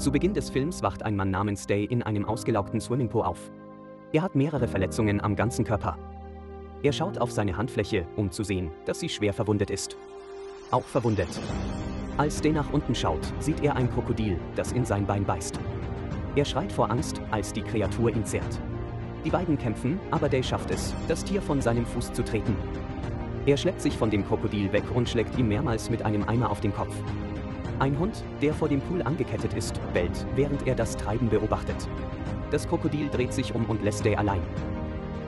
Zu Beginn des Films wacht ein Mann namens Day in einem ausgelaugten Swimmingpool auf. Er hat mehrere Verletzungen am ganzen Körper. Er schaut auf seine Handfläche, um zu sehen, dass sie schwer verwundet ist. Auch verwundet. Als Day nach unten schaut, sieht er ein Krokodil, das in sein Bein beißt. Er schreit vor Angst, als die Kreatur ihn zerrt. Die beiden kämpfen, aber Day schafft es, das Tier von seinem Fuß zu treten. Er schleppt sich von dem Krokodil weg und schlägt ihm mehrmals mit einem Eimer auf den Kopf. Ein Hund, der vor dem Pool angekettet ist, bellt, während er das Treiben beobachtet. Das Krokodil dreht sich um und lässt Day allein.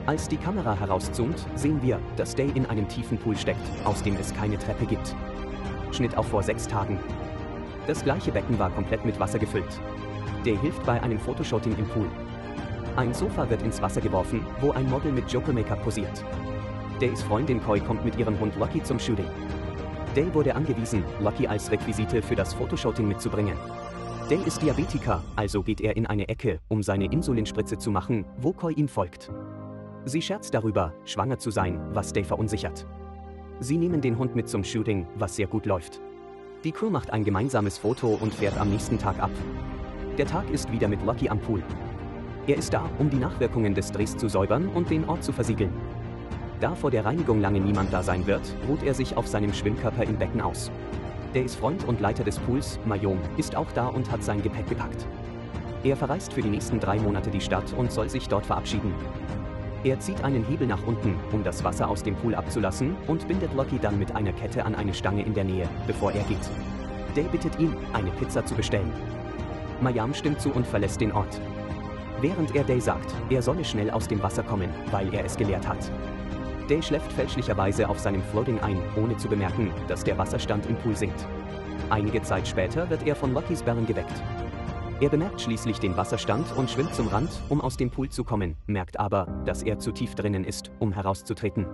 Als die Kamera herauszoomt, sehen wir, dass Day in einem tiefen Pool steckt, aus dem es keine Treppe gibt. Schnitt auf vor sechs Tagen. Das gleiche Becken war komplett mit Wasser gefüllt. Day hilft bei einem Fotoshooting im Pool. Ein Sofa wird ins Wasser geworfen, wo ein Model mit Joker-Make-up posiert. Days Freundin Koi kommt mit ihrem Hund Lucky zum Shooting. Day wurde angewiesen, Lucky als Requisite für das Fotoshooting mitzubringen. Day ist Diabetiker, also geht er in eine Ecke, um seine Insulinspritze zu machen, wo Koi ihm folgt. Sie scherzt darüber, schwanger zu sein, was Day verunsichert. Sie nehmen den Hund mit zum Shooting, was sehr gut läuft. Die Crew macht ein gemeinsames Foto und fährt am nächsten Tag ab. Der Tag ist wieder mit Lucky am Pool. Er ist da, um die Nachwirkungen des Drehs zu säubern und den Ort zu versiegeln. Da vor der Reinigung lange niemand da sein wird, ruht er sich auf seinem Schwimmkörper im Becken aus. Days Freund und Leiter des Pools, Mayom, ist auch da und hat sein Gepäck gepackt. Er verreist für die nächsten drei Monate die Stadt und soll sich dort verabschieden. Er zieht einen Hebel nach unten, um das Wasser aus dem Pool abzulassen und bindet Lucky dann mit einer Kette an eine Stange in der Nähe, bevor er geht. Day bittet ihn, eine Pizza zu bestellen. Mayam stimmt zu und verlässt den Ort während er Day sagt, er solle schnell aus dem Wasser kommen, weil er es gelehrt hat. Day schläft fälschlicherweise auf seinem Floating ein, ohne zu bemerken, dass der Wasserstand im Pool sinkt. Einige Zeit später wird er von Lockys Bellen geweckt. Er bemerkt schließlich den Wasserstand und schwimmt zum Rand, um aus dem Pool zu kommen, merkt aber, dass er zu tief drinnen ist, um herauszutreten.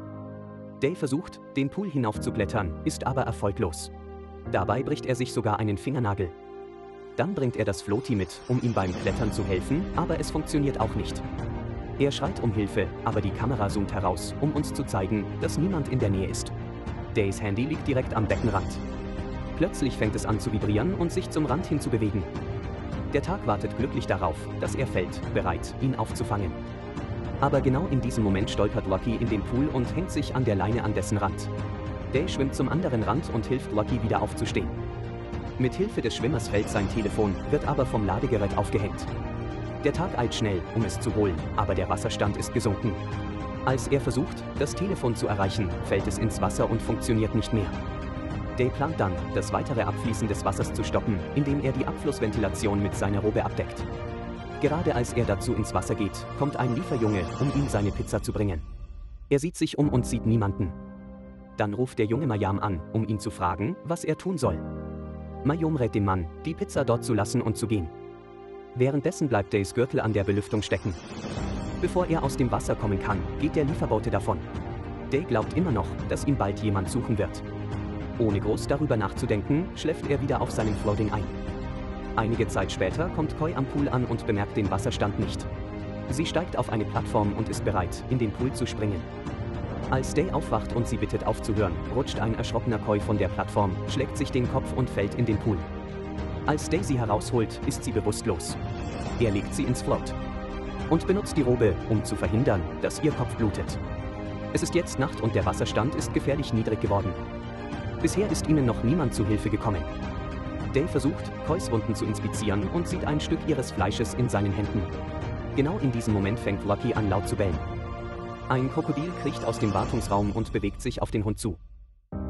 Day versucht, den Pool hinaufzuklettern, ist aber erfolglos. Dabei bricht er sich sogar einen Fingernagel. Dann bringt er das Floaty mit, um ihm beim Klettern zu helfen, aber es funktioniert auch nicht. Er schreit um Hilfe, aber die Kamera zoomt heraus, um uns zu zeigen, dass niemand in der Nähe ist. Days Handy liegt direkt am Beckenrand. Plötzlich fängt es an zu vibrieren und sich zum Rand hin zu bewegen. Der Tag wartet glücklich darauf, dass er fällt, bereit, ihn aufzufangen. Aber genau in diesem Moment stolpert Lucky in den Pool und hängt sich an der Leine an dessen Rand. Day schwimmt zum anderen Rand und hilft Lucky wieder aufzustehen. Mit Hilfe des Schwimmers fällt sein Telefon, wird aber vom Ladegerät aufgehängt. Der Tag eilt schnell, um es zu holen, aber der Wasserstand ist gesunken. Als er versucht, das Telefon zu erreichen, fällt es ins Wasser und funktioniert nicht mehr. Day plant dann, das weitere Abfließen des Wassers zu stoppen, indem er die Abflussventilation mit seiner Robe abdeckt. Gerade als er dazu ins Wasser geht, kommt ein Lieferjunge, um ihm seine Pizza zu bringen. Er sieht sich um und sieht niemanden. Dann ruft der junge Mayam an, um ihn zu fragen, was er tun soll. Mayom rät dem Mann, die Pizza dort zu lassen und zu gehen. Währenddessen bleibt Days Gürtel an der Belüftung stecken. Bevor er aus dem Wasser kommen kann, geht der Lieferbote davon. Day glaubt immer noch, dass ihn bald jemand suchen wird. Ohne groß darüber nachzudenken, schläft er wieder auf seinem Floating ein. Einige Zeit später kommt Koi am Pool an und bemerkt den Wasserstand nicht. Sie steigt auf eine Plattform und ist bereit, in den Pool zu springen. Als Day aufwacht und sie bittet aufzuhören, rutscht ein erschrockener Koi von der Plattform, schlägt sich den Kopf und fällt in den Pool. Als Day sie herausholt, ist sie bewusstlos. Er legt sie ins Float und benutzt die Robe, um zu verhindern, dass ihr Kopf blutet. Es ist jetzt Nacht und der Wasserstand ist gefährlich niedrig geworden. Bisher ist ihnen noch niemand zu Hilfe gekommen. Day versucht, Kois Wunden zu inspizieren und sieht ein Stück ihres Fleisches in seinen Händen. Genau in diesem Moment fängt Lucky an laut zu bellen. Ein Krokodil kriecht aus dem Wartungsraum und bewegt sich auf den Hund zu.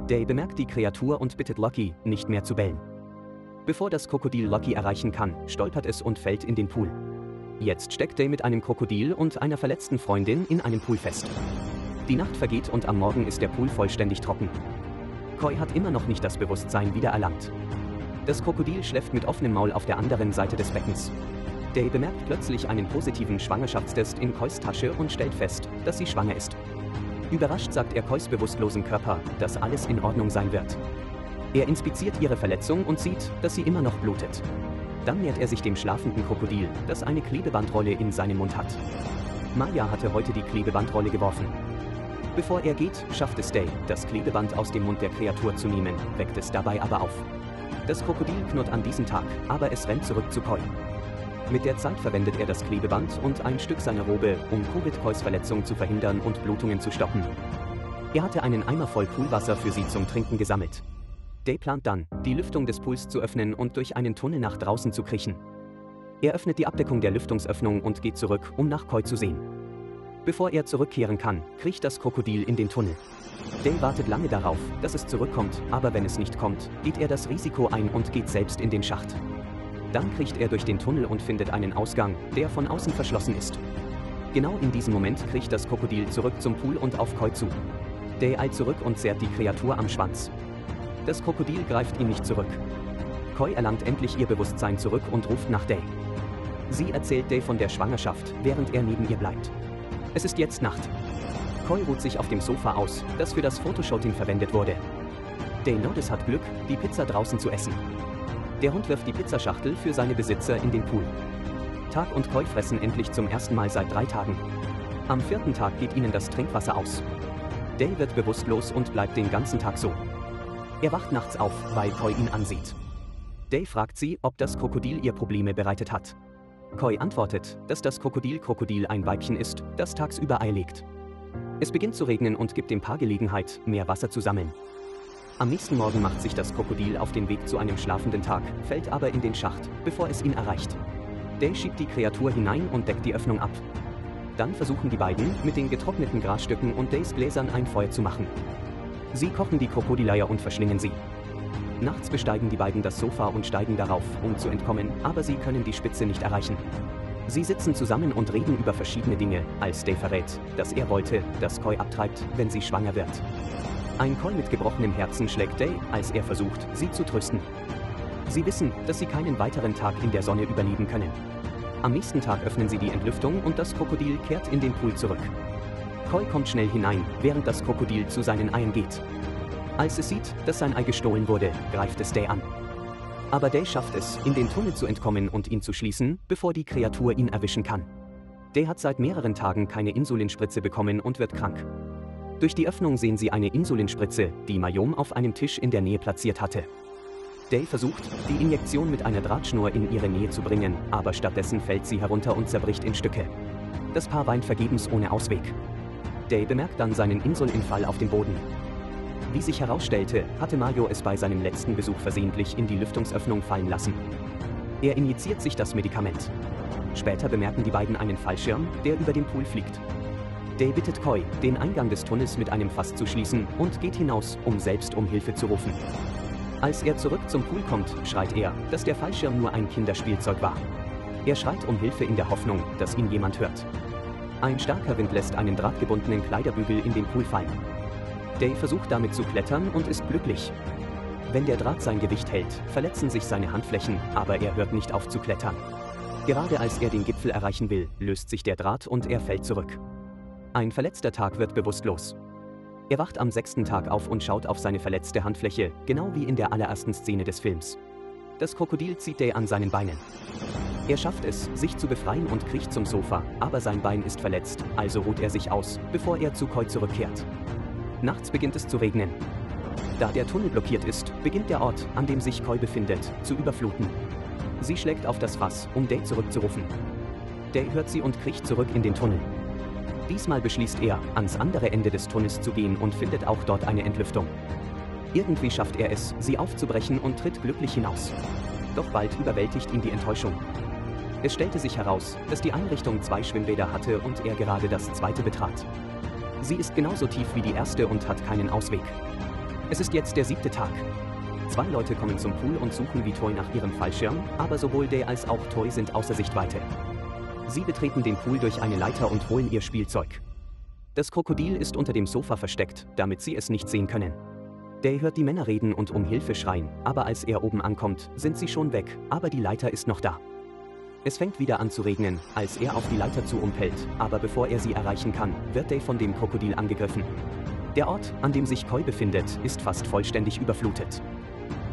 Day bemerkt die Kreatur und bittet Lucky, nicht mehr zu bellen. Bevor das Krokodil Lucky erreichen kann, stolpert es und fällt in den Pool. Jetzt steckt Day mit einem Krokodil und einer verletzten Freundin in einem Pool fest. Die Nacht vergeht und am Morgen ist der Pool vollständig trocken. Koi hat immer noch nicht das Bewusstsein wiedererlangt. Das Krokodil schläft mit offenem Maul auf der anderen Seite des Beckens. Day bemerkt plötzlich einen positiven Schwangerschaftstest in Kois Tasche und stellt fest, dass sie schwanger ist. Überrascht sagt er Kois bewusstlosen Körper, dass alles in Ordnung sein wird. Er inspiziert ihre Verletzung und sieht, dass sie immer noch blutet. Dann nähert er sich dem schlafenden Krokodil, das eine Klebebandrolle in seinem Mund hat. Maya hatte heute die Klebebandrolle geworfen. Bevor er geht, schafft es Day, das Klebeband aus dem Mund der Kreatur zu nehmen, weckt es dabei aber auf. Das Krokodil knurrt an diesem Tag, aber es rennt zurück zu Koi. Mit der Zeit verwendet er das Klebeband und ein Stück seiner Robe, um Covid-Kois Verletzung zu verhindern und Blutungen zu stoppen. Er hatte einen Eimer voll Poolwasser für sie zum Trinken gesammelt. Day plant dann, die Lüftung des Pools zu öffnen und durch einen Tunnel nach draußen zu kriechen. Er öffnet die Abdeckung der Lüftungsöffnung und geht zurück, um nach Koi zu sehen. Bevor er zurückkehren kann, kriecht das Krokodil in den Tunnel. Day wartet lange darauf, dass es zurückkommt, aber wenn es nicht kommt, geht er das Risiko ein und geht selbst in den Schacht. Dann kriecht er durch den Tunnel und findet einen Ausgang, der von außen verschlossen ist. Genau in diesem Moment kriecht das Krokodil zurück zum Pool und auf Koi zu. Day eilt zurück und zerrt die Kreatur am Schwanz. Das Krokodil greift ihn nicht zurück. Koi erlangt endlich ihr Bewusstsein zurück und ruft nach Day. Sie erzählt Day von der Schwangerschaft, während er neben ihr bleibt. Es ist jetzt Nacht. Koi ruht sich auf dem Sofa aus, das für das Fotoshooting verwendet wurde. Day Notice hat Glück, die Pizza draußen zu essen. Der Hund wirft die Pizzaschachtel für seine Besitzer in den Pool. Tag und Koi fressen endlich zum ersten Mal seit drei Tagen. Am vierten Tag geht ihnen das Trinkwasser aus. Day wird bewusstlos und bleibt den ganzen Tag so. Er wacht nachts auf, weil Koi ihn ansieht. Day fragt sie, ob das Krokodil ihr Probleme bereitet hat. Koi antwortet, dass das Krokodil-Krokodil ein Weibchen ist, das tagsüber Ei legt. Es beginnt zu regnen und gibt dem Paar Gelegenheit, mehr Wasser zu sammeln. Am nächsten Morgen macht sich das Krokodil auf den Weg zu einem schlafenden Tag, fällt aber in den Schacht, bevor es ihn erreicht. Day schiebt die Kreatur hinein und deckt die Öffnung ab. Dann versuchen die beiden, mit den getrockneten Grasstücken und Days Gläsern ein Feuer zu machen. Sie kochen die Krokodileier und verschlingen sie. Nachts besteigen die beiden das Sofa und steigen darauf, um zu entkommen, aber sie können die Spitze nicht erreichen. Sie sitzen zusammen und reden über verschiedene Dinge, als Day verrät, dass er wollte, dass Koi abtreibt, wenn sie schwanger wird. Ein Koi mit gebrochenem Herzen schlägt Day, als er versucht, sie zu trösten. Sie wissen, dass sie keinen weiteren Tag in der Sonne überleben können. Am nächsten Tag öffnen sie die Entlüftung und das Krokodil kehrt in den Pool zurück. Koi kommt schnell hinein, während das Krokodil zu seinen Eiern geht. Als es sieht, dass sein Ei gestohlen wurde, greift es Day an. Aber Day schafft es, in den Tunnel zu entkommen und ihn zu schließen, bevor die Kreatur ihn erwischen kann. Day hat seit mehreren Tagen keine Insulinspritze bekommen und wird krank. Durch die Öffnung sehen sie eine Insulinspritze, die Mayom auf einem Tisch in der Nähe platziert hatte. Day versucht, die Injektion mit einer Drahtschnur in ihre Nähe zu bringen, aber stattdessen fällt sie herunter und zerbricht in Stücke. Das Paar weint vergebens ohne Ausweg. Day bemerkt dann seinen Insulinfall auf dem Boden. Wie sich herausstellte, hatte Mario es bei seinem letzten Besuch versehentlich in die Lüftungsöffnung fallen lassen. Er injiziert sich das Medikament. Später bemerken die beiden einen Fallschirm, der über dem Pool fliegt. Day bittet Koi, den Eingang des Tunnels mit einem Fass zu schließen und geht hinaus, um selbst um Hilfe zu rufen. Als er zurück zum Pool kommt, schreit er, dass der Fallschirm nur ein Kinderspielzeug war. Er schreit um Hilfe in der Hoffnung, dass ihn jemand hört. Ein starker Wind lässt einen drahtgebundenen Kleiderbügel in den Pool fallen. Day versucht damit zu klettern und ist glücklich. Wenn der Draht sein Gewicht hält, verletzen sich seine Handflächen, aber er hört nicht auf zu klettern. Gerade als er den Gipfel erreichen will, löst sich der Draht und er fällt zurück. Ein verletzter Tag wird bewusstlos. Er wacht am sechsten Tag auf und schaut auf seine verletzte Handfläche, genau wie in der allerersten Szene des Films. Das Krokodil zieht Day an seinen Beinen. Er schafft es, sich zu befreien und kriecht zum Sofa, aber sein Bein ist verletzt, also ruht er sich aus, bevor er zu Koi zurückkehrt. Nachts beginnt es zu regnen. Da der Tunnel blockiert ist, beginnt der Ort, an dem sich Koi befindet, zu überfluten. Sie schlägt auf das Fass, um Day zurückzurufen. Day hört sie und kriecht zurück in den Tunnel. Diesmal beschließt er, ans andere Ende des Tunnels zu gehen und findet auch dort eine Entlüftung. Irgendwie schafft er es, sie aufzubrechen und tritt glücklich hinaus. Doch bald überwältigt ihn die Enttäuschung. Es stellte sich heraus, dass die Einrichtung zwei Schwimmbäder hatte und er gerade das zweite betrat. Sie ist genauso tief wie die erste und hat keinen Ausweg. Es ist jetzt der siebte Tag. Zwei Leute kommen zum Pool und suchen wie Toy nach ihrem Fallschirm, aber sowohl Day als auch Toy sind außer Sichtweite. Sie betreten den Pool durch eine Leiter und holen ihr Spielzeug. Das Krokodil ist unter dem Sofa versteckt, damit sie es nicht sehen können. Day hört die Männer reden und um Hilfe schreien, aber als er oben ankommt, sind sie schon weg, aber die Leiter ist noch da. Es fängt wieder an zu regnen, als er auf die Leiter zu umpellt, aber bevor er sie erreichen kann, wird Day von dem Krokodil angegriffen. Der Ort, an dem sich Koi befindet, ist fast vollständig überflutet.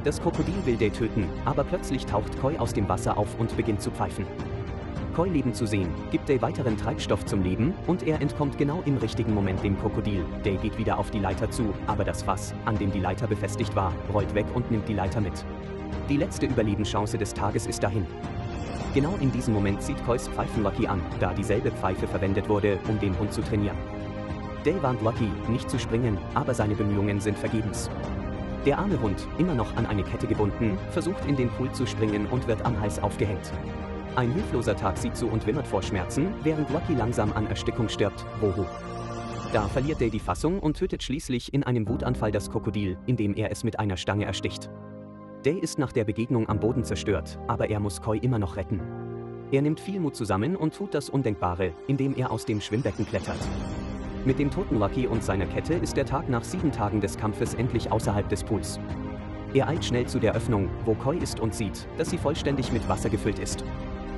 Das Krokodil will Day töten, aber plötzlich taucht Koi aus dem Wasser auf und beginnt zu pfeifen. Koi leben zu sehen, gibt Day weiteren Treibstoff zum Leben und er entkommt genau im richtigen Moment dem Krokodil. Day geht wieder auf die Leiter zu, aber das Fass, an dem die Leiter befestigt war, rollt weg und nimmt die Leiter mit. Die letzte Überlebenschance des Tages ist dahin. Genau in diesem Moment zieht Kois Pfeifen Lucky an, da dieselbe Pfeife verwendet wurde, um den Hund zu trainieren. Day warnt Lucky, nicht zu springen, aber seine Bemühungen sind vergebens. Der arme Hund, immer noch an eine Kette gebunden, versucht in den Pool zu springen und wird am Hals aufgehängt. Ein hilfloser Tag sieht zu und wimmert vor Schmerzen, während Lucky langsam an Erstickung stirbt. Woho. Da verliert Day die Fassung und tötet schließlich in einem Wutanfall das Krokodil, indem er es mit einer Stange ersticht. Day ist nach der Begegnung am Boden zerstört, aber er muss Koi immer noch retten. Er nimmt viel Mut zusammen und tut das Undenkbare, indem er aus dem Schwimmbecken klettert. Mit dem toten Lucky und seiner Kette ist der Tag nach sieben Tagen des Kampfes endlich außerhalb des Pools. Er eilt schnell zu der Öffnung, wo Koi ist und sieht, dass sie vollständig mit Wasser gefüllt ist.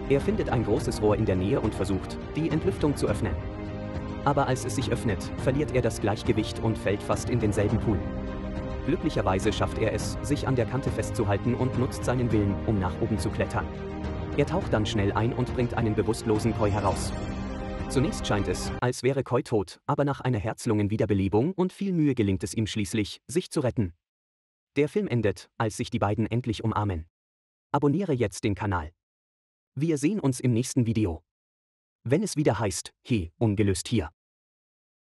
Er findet ein großes Rohr in der Nähe und versucht, die Entlüftung zu öffnen. Aber als es sich öffnet, verliert er das Gleichgewicht und fällt fast in denselben Pool. Glücklicherweise schafft er es, sich an der Kante festzuhalten und nutzt seinen Willen, um nach oben zu klettern. Er taucht dann schnell ein und bringt einen bewusstlosen Koi heraus. Zunächst scheint es, als wäre Koi tot, aber nach einer Herzlungenwiederbelebung und viel Mühe gelingt es ihm schließlich, sich zu retten. Der Film endet, als sich die beiden endlich umarmen. Abonniere jetzt den Kanal. Wir sehen uns im nächsten Video. Wenn es wieder heißt, he, ungelöst hier.